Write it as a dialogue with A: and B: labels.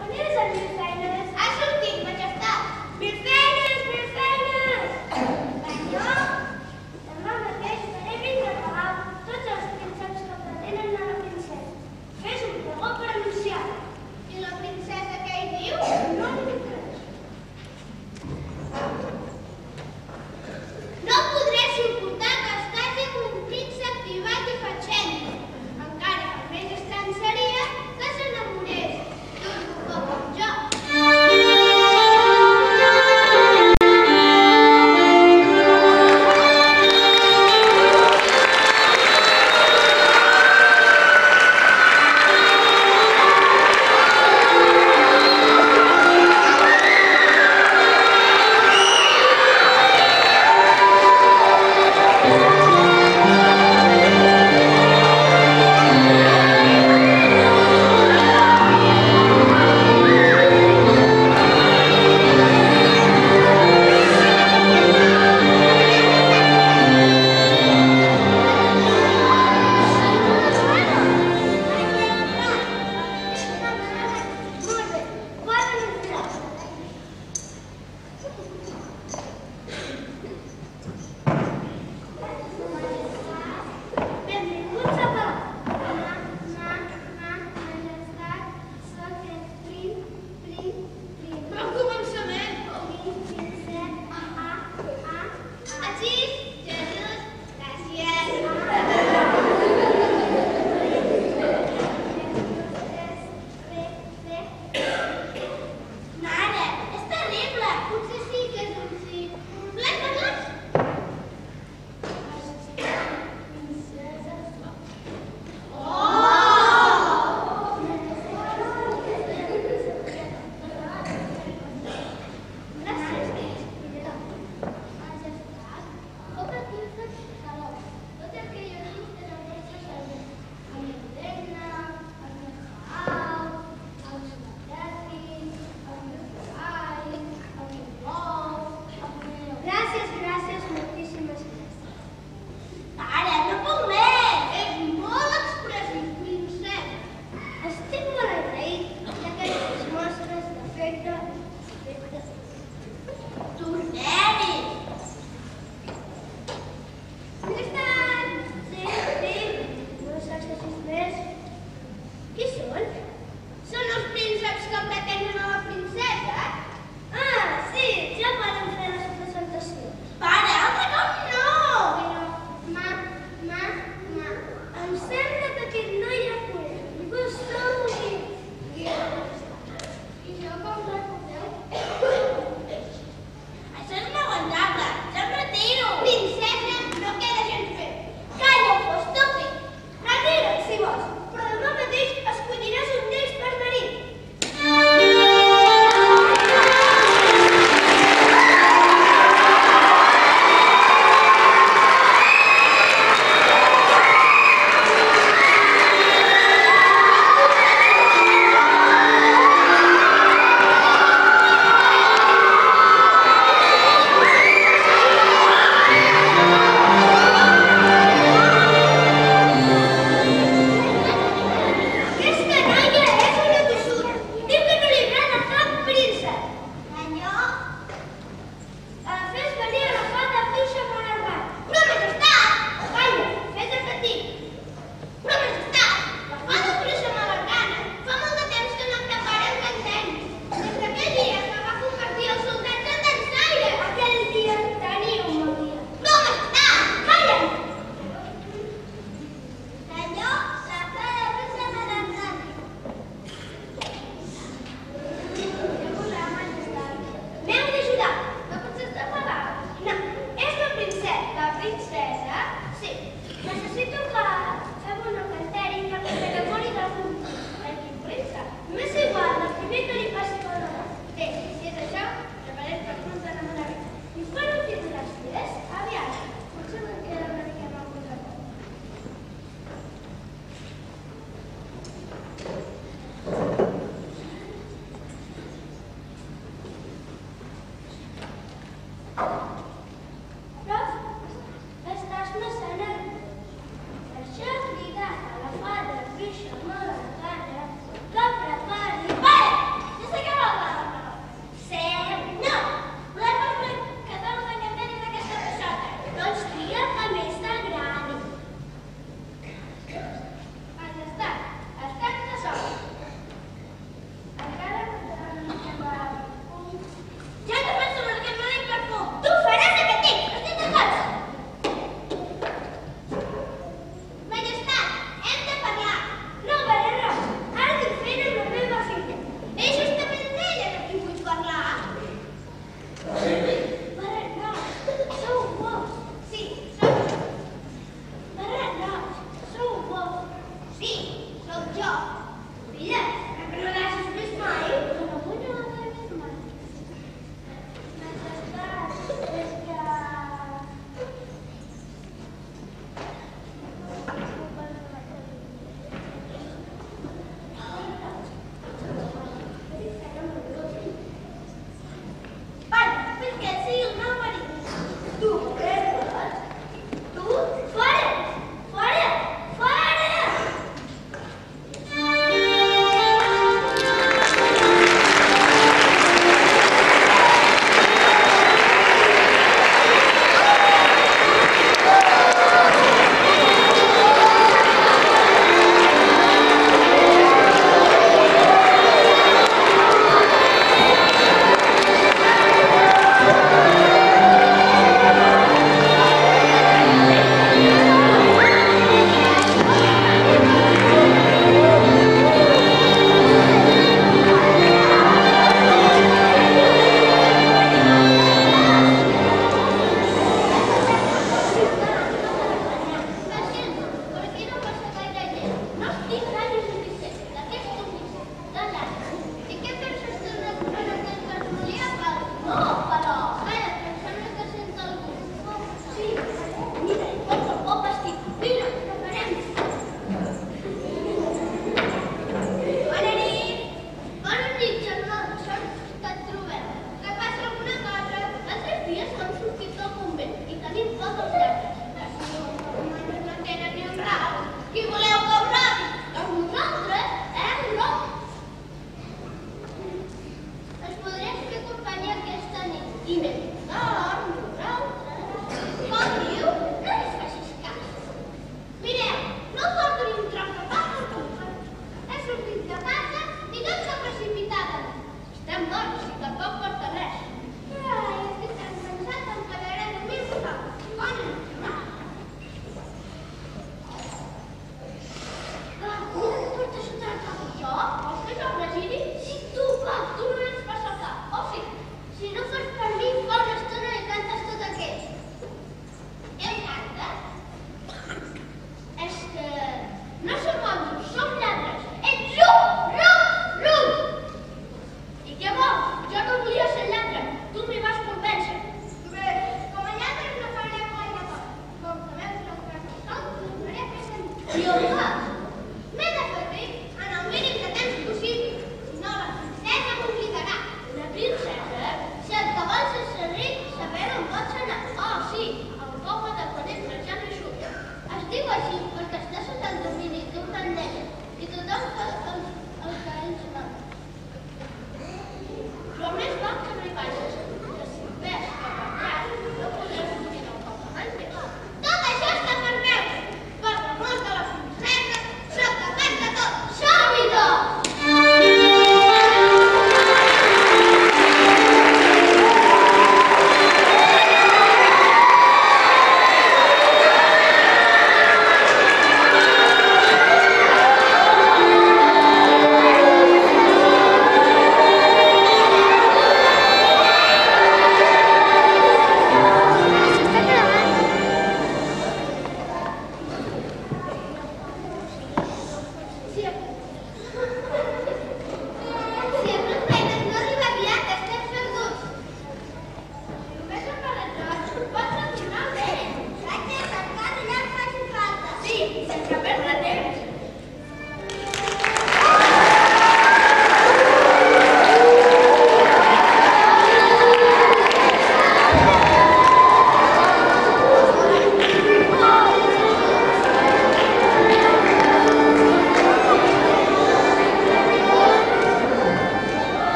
A: Oh.